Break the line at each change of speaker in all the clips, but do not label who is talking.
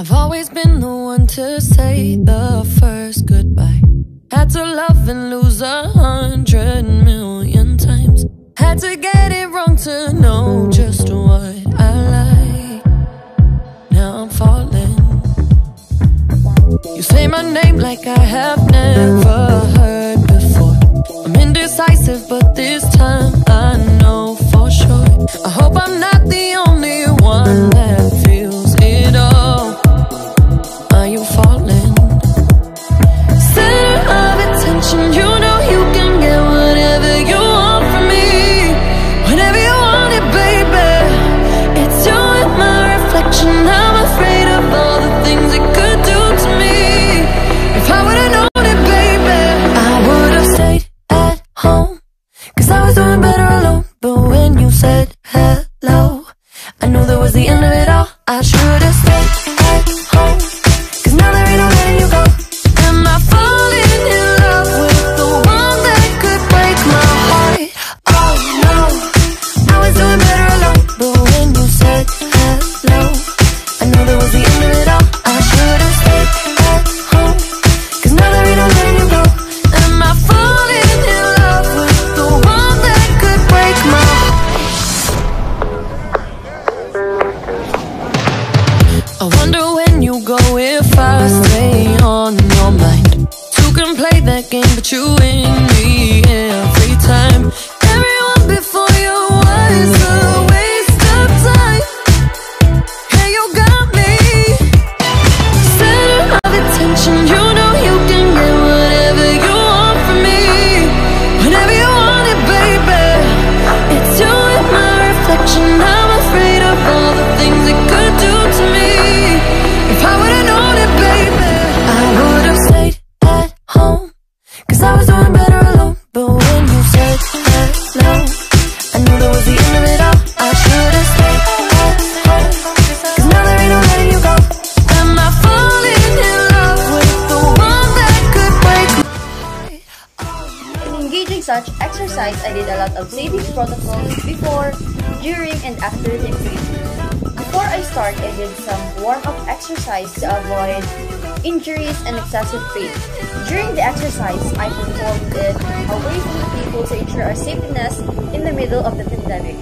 I've always been the one to say the first goodbye. Had to love and lose a hundred million times. Had to get it wrong to know just what I like. Now I'm falling. You say my name like I have never said hello, I knew that was the end of it all. I should've stayed at home. Cause now there ain't no letting you go. Am I falling in love with the one that could break my heart? Oh no, I was doing better alone. But when you said hello, I knew that was the end of it all. I should've I wonder when you go if I stay on your mind. Two can play that game, but you win
such exercise, I did a lot of safety protocols before, during, and after the activity. Before I start, I did some warm-up exercise to avoid injuries and excessive pain. During the exercise, I performed it away from people to ensure our safetyness in the middle of the pandemic.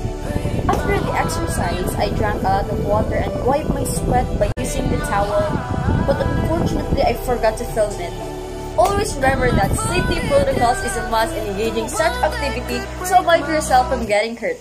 After the exercise, I drank a lot of water and wiped my sweat by using the towel, but unfortunately, I forgot to film it. Always remember that safety protocols is a must in engaging such activity to avoid yourself from getting hurt.